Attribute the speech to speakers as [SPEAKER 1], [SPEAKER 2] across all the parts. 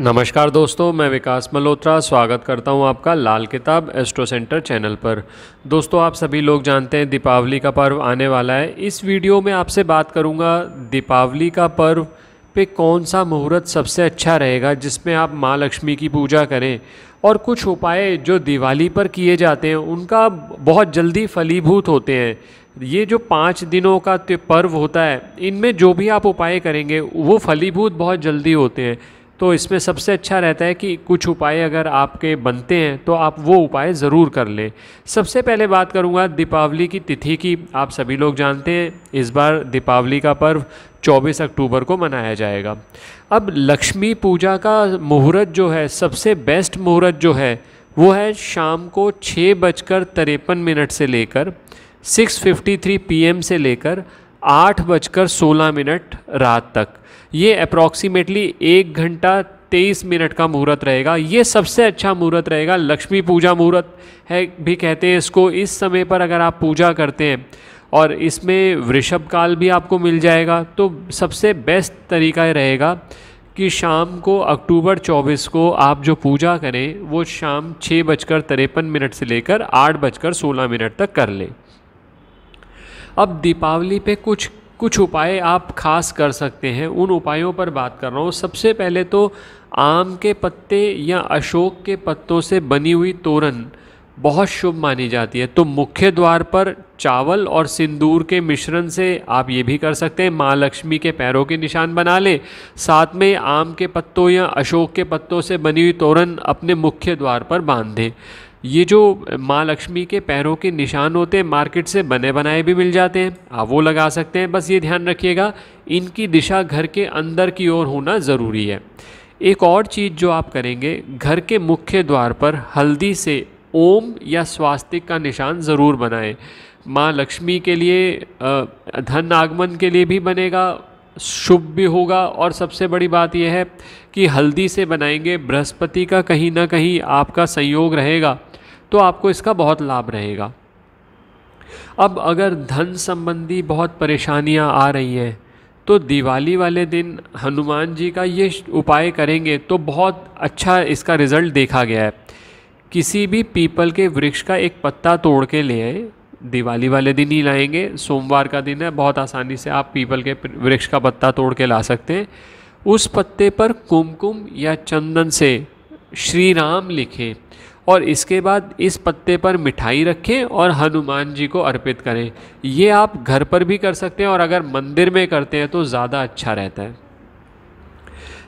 [SPEAKER 1] नमस्कार दोस्तों, मैं विकास मल्होत्रा, स्वागत करता हूँ आपका लाल किताब एस्ट्रो सेंटर चैनल पर। दोस्तों, आप सभी लोग जानते हैं दीपावली का पर्व आने वाला है। इस वीडियो में आपसे बात करूँगा दीपावली का पर्व पे कौन सा मुहूर्त सबसे अच्छा रहेगा, जिसमें आप माँ लक्ष्मी की पूजा करें और कुछ उपाय जो दिवाली पर किए जाते हैं, उनका बहुत जल्दी फलीभूत होते हैं। ये जो पाँच दिनों का पर्व होता है, इनमें जो भी आप उपाय करेंगे, वो फलीभूत बहुत जल्दी होते हैं। तो इसमें सबसे अच्छा रहता है कि कुछ उपाय अगर आपके बनते हैं तो आप वो उपाय ज़रूर कर लें। सबसे पहले बात करूँगा दीपावली की तिथि की। आप सभी लोग जानते हैं, इस बार दीपावली का पर्व 24 अक्टूबर को मनाया जाएगा। अब लक्ष्मी पूजा का मुहूर्त जो है, सबसे बेस्ट मुहूर्त जो है, वो है शाम को छः बजकर तिरपन मिनट से लेकर 6:53 पीएम से लेकर, आठ बजकर सोलह मिनट रात तक। ये अप्रॉक्सीमेटली एक घंटा तेईस मिनट का मुहूर्त रहेगा। ये सबसे अच्छा मुहूर्त रहेगा, लक्ष्मी पूजा मुहूर्त है, भी कहते हैं इसको। इस समय पर अगर आप पूजा करते हैं और इसमें वृषभ काल भी आपको मिल जाएगा तो सबसे बेस्ट तरीका रहेगा कि शाम को अक्टूबर 24 को आप जो पूजा करें, वो शाम छः बजकर तिरपन मिनट से लेकर आठ बजकर सोलह मिनट तक कर लें। अब दीपावली पे कुछ कुछ उपाय आप खास कर सकते हैं। उन उपायों पर बात कर रहा हूँ। सबसे पहले तो आम के पत्ते या अशोक के पत्तों से बनी हुई तोरण बहुत शुभ मानी जाती है। तो मुख्य द्वार पर चावल और सिंदूर के मिश्रण से आप ये भी कर सकते हैं। माँ लक्ष्मी के पैरों के निशान बना लें। साथ में आम के पत्तों या अशोक के पत्तों से बनी हुई तोरण अपने मुख्य द्वार पर बाँध दें। ये जो माँ लक्ष्मी के पैरों के निशान होते हैं, मार्केट से बने बनाए भी मिल जाते हैं। आप वो लगा सकते हैं। बस ये ध्यान रखिएगा, इनकी दिशा घर के अंदर की ओर होना ज़रूरी है। एक और चीज़ जो आप करेंगे, घर के मुख्य द्वार पर हल्दी से ओम या स्वास्तिक का निशान ज़रूर बनाएँ। माँ लक्ष्मी के लिए धन आगमन के लिए भी बनेगा शुभ भी होगा और सबसे बड़ी बात यह है कि हल्दी से बनाएँगे बृहस्पति का कहीं ना कहीं आपका संयोग रहेगा तो आपको इसका बहुत लाभ रहेगा। अब अगर धन संबंधी बहुत परेशानियाँ आ रही हैं तो दिवाली वाले दिन हनुमान जी का ये उपाय करेंगे तो बहुत अच्छा इसका रिज़ल्ट देखा गया है। किसी भी पीपल के वृक्ष का एक पत्ता तोड़ के ले आए दिवाली वाले दिन ही लाएँगे। सोमवार का दिन है, बहुत आसानी से आप पीपल के वृक्ष का पत्ता तोड़ के ला सकते हैं। उस पत्ते पर कुमकुम या चंदन से श्री राम लिखें और इसके बाद इस पत्ते पर मिठाई रखें और हनुमान जी को अर्पित करें। ये आप घर पर भी कर सकते हैं और अगर मंदिर में करते हैं तो ज़्यादा अच्छा रहता है।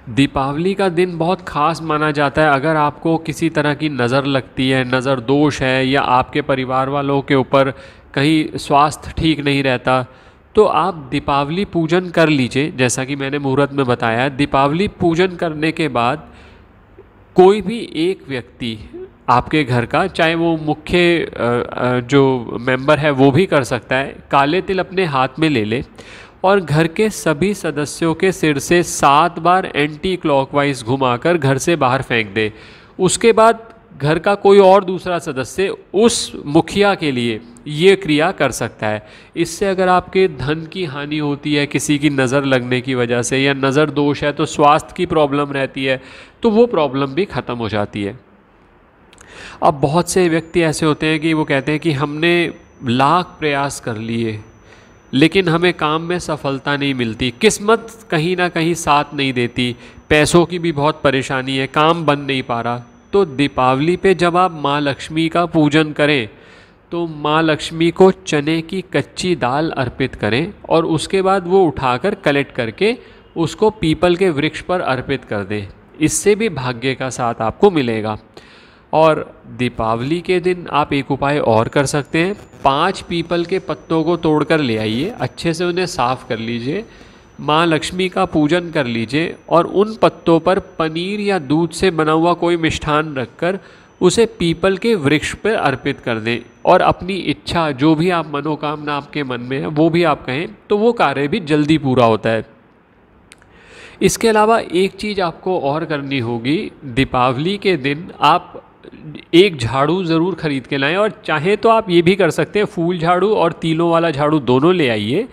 [SPEAKER 1] दीपावली का दिन बहुत ख़ास माना जाता है। अगर आपको किसी तरह की नज़र लगती है, नज़र दोष है, या आपके परिवार वालों के ऊपर कहीं स्वास्थ्य ठीक नहीं रहता तो आप दीपावली पूजन कर लीजिए। जैसा कि मैंने मुहूर्त में बताया, दीपावली पूजन करने के बाद कोई भी एक व्यक्ति आपके घर का, चाहे वो मुख्य जो मेंबर है, वो भी कर सकता है। काले तिल अपने हाथ में ले ले। और घर के सभी सदस्यों के सिर से सात बार एंटी क्लॉकवाइज घुमाकर घर से बाहर फेंक दे। उसके बाद घर का कोई और दूसरा सदस्य उस मुखिया के लिए ये क्रिया कर सकता है। इससे अगर आपके धन की हानि होती है किसी की नज़र लगने की वजह से या नज़र दोष है तो स्वास्थ्य की प्रॉब्लम रहती है तो वो प्रॉब्लम भी ख़त्म हो जाती है। अब बहुत से व्यक्ति ऐसे होते हैं कि वो कहते हैं कि हमने लाख प्रयास कर लिए लेकिन हमें काम में सफलता नहीं मिलती, किस्मत कहीं ना कहीं साथ नहीं देती, पैसों की भी बहुत परेशानी है, काम बन नहीं पा रहा। तो दीपावली पे जब आप माँ लक्ष्मी का पूजन करें तो माँ लक्ष्मी को चने की कच्ची दाल अर्पित करें और उसके बाद वो उठाकर कलेक्ट करके उसको पीपल के वृक्ष पर अर्पित कर दें। इससे भी भाग्य का साथ आपको मिलेगा। और दीपावली के दिन आप एक उपाय और कर सकते हैं। पाँच पीपल के पत्तों को तोड़कर ले आइए, अच्छे से उन्हें साफ़ कर लीजिए, माँ लक्ष्मी का पूजन कर लीजिए और उन पत्तों पर पनीर या दूध से बना हुआ कोई मिष्ठान रखकर उसे पीपल के वृक्ष पर अर्पित कर दें। और अपनी इच्छा, जो भी आप मनोकामना आपके मन में है, वो भी आप कहें तो वो कार्य भी जल्दी पूरा होता है। इसके अलावा एक चीज़ आपको और करनी होगी, दीपावली के दिन आप एक झाड़ू ज़रूर ख़रीद के लाएँ और चाहे तो आप ये भी कर सकते हैं, फूल झाड़ू और तीलों वाला झाड़ू दोनों ले आइए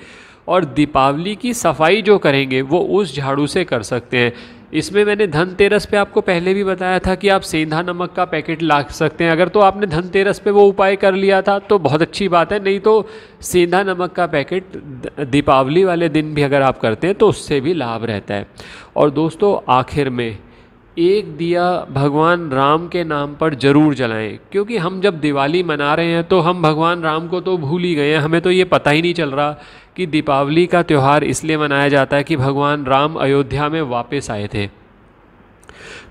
[SPEAKER 1] और दीपावली की सफ़ाई जो करेंगे वो उस झाड़ू से कर सकते हैं। इसमें मैंने धनतेरस पे आपको पहले भी बताया था कि आप सेंधा नमक का पैकेट ला सकते हैं। अगर तो आपने धनतेरस पे वो उपाय कर लिया था तो बहुत अच्छी बात है। नहीं तो सेंधा नमक का पैकेट दीपावली वाले दिन भी अगर आप करते हैं तो उससे भी लाभ रहता है। और दोस्तों, आखिर में एक दिया भगवान राम के नाम पर ज़रूर जलाएँ, क्योंकि हम जब दिवाली मना रहे हैं तो हम भगवान राम को तो भूल ही गए हैं। हमें तो ये पता ही नहीं चल रहा कि दीपावली का त्यौहार इसलिए मनाया जाता है कि भगवान राम अयोध्या में वापस आए थे।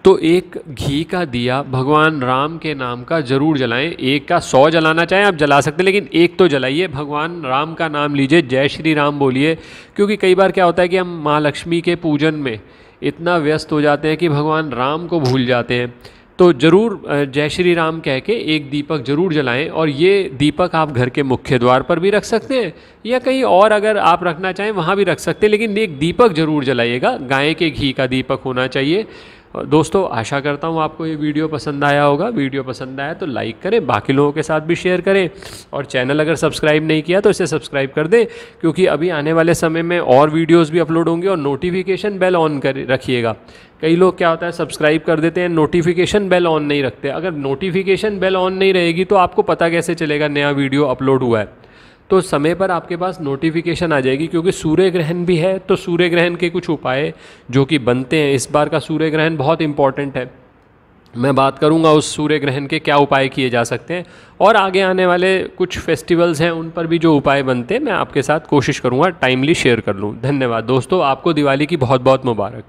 [SPEAKER 1] तो एक घी का दिया भगवान राम के नाम का ज़रूर जलाएँ। एक का सौ जलाना चाहें आप जला सकते लेकिन एक तो जलाइए। भगवान राम का नाम लीजिए, जय श्री राम बोलिए, क्योंकि कई बार क्या होता है कि हम माँ लक्ष्मी के पूजन में इतना व्यस्त हो जाते हैं कि भगवान राम को भूल जाते हैं। तो ज़रूर जय श्री राम कह के एक दीपक ज़रूर जलाएँ और ये दीपक आप घर के मुख्य द्वार पर भी रख सकते हैं या कहीं और अगर आप रखना चाहें वहाँ भी रख सकते हैं, लेकिन एक दीपक ज़रूर जलाइएगा। गाय के घी का दीपक होना चाहिए। दोस्तों, आशा करता हूँ आपको ये वीडियो पसंद आया होगा। वीडियो पसंद आया तो लाइक करें, बाकी लोगों के साथ भी शेयर करें। और चैनल अगर सब्सक्राइब नहीं किया तो इसे सब्सक्राइब कर दें, क्योंकि अभी आने वाले समय में और वीडियोस भी अपलोड होंगे और नोटिफिकेशन बेल ऑन कर रखिएगा। कई लोग क्या होता है, सब्सक्राइब कर देते हैं, नोटिफिकेशन बेल ऑन नहीं रखते। अगर नोटिफिकेशन बेल ऑन नहीं रहेगी तो आपको पता कैसे चलेगा, नया वीडियो अपलोड हुआ है। तो समय पर आपके पास नोटिफिकेशन आ जाएगी, क्योंकि सूर्य ग्रहण भी है तो सूर्य ग्रहण के कुछ उपाय जो कि बनते हैं, इस बार का सूर्य ग्रहण बहुत इंपॉर्टेंट है। मैं बात करूँगा उस सूर्य ग्रहण के क्या उपाय किए जा सकते हैं, और आगे आने वाले कुछ फेस्टिवल्स हैं, उन पर भी जो उपाय बनते हैं, मैं आपके साथ कोशिश करूँगा टाइमली शेयर कर लूँ। धन्यवाद। दोस्तों, आपको दिवाली की बहुत बहुत मुबारक।